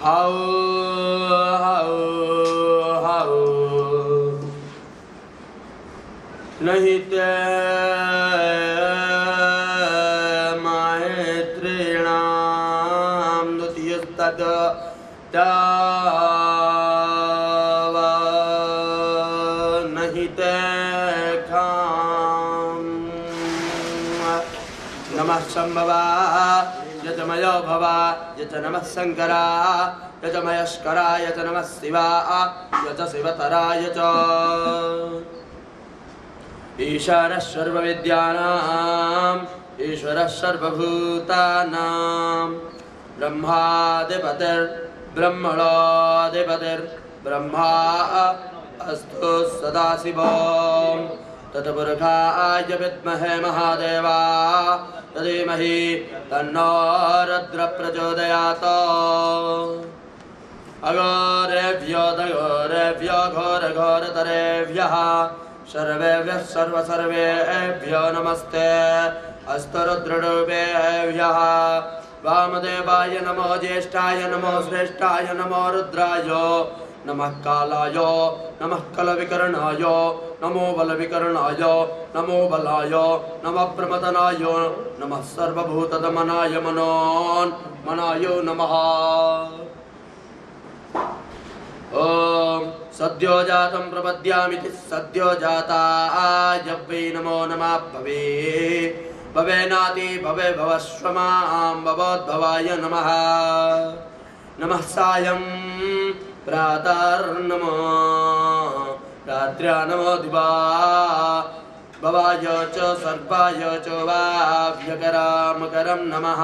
Ao, ao, ao. नहीं ते माहे त्रिणाम द्वितीय तद नहीं ते खा नमः शम्भवा यजमयो भव यच नमः शङ्करा यजमयस्कराय च नमः शिवा यच शिवतराय च ईशानः सर्वविद्यानाम् ईश्वरः सर्वभूतानां ब्रह्मादिपतिर्ब्रह्मणोऽधिपतिर्ब्रह्मा अस्तु सदाशिवो तत्पुरुषाय विद्महे महादेवा। तधीमहि तन्नो रुद्र प्रचोदयात्। अघोरेभ्यो दघोरेभ्यो घोरघोरतरेभ्यः सर्वेभ्यः सर्वसर्वेभ्यो नमस्ते। अस्तु रुद्ररूपेभ्यः वामदेवाय नमो ज्येष्ठाय नमो श्रेष्ठाय नमो रुद्राय। नमः कालाय। नमः कलविकरणाय। नमो बलविकरणाय। नमो बलाय। नमः प्रमदनाय। नमः सर्वभूतदमनाय मनोन्। मनाय नमः। ॐ सद्यो जातं प्रपद्यामिति सद्यो जाताय वै नमो नमः। भवे भवेनाति भवे भवस्व मां भवोद्भवाय नमः। नमः सायं प्रातर्नमो रात्र्या नमो दिवा भवाय च सर्वाय च वाव्यकरामकरं नमः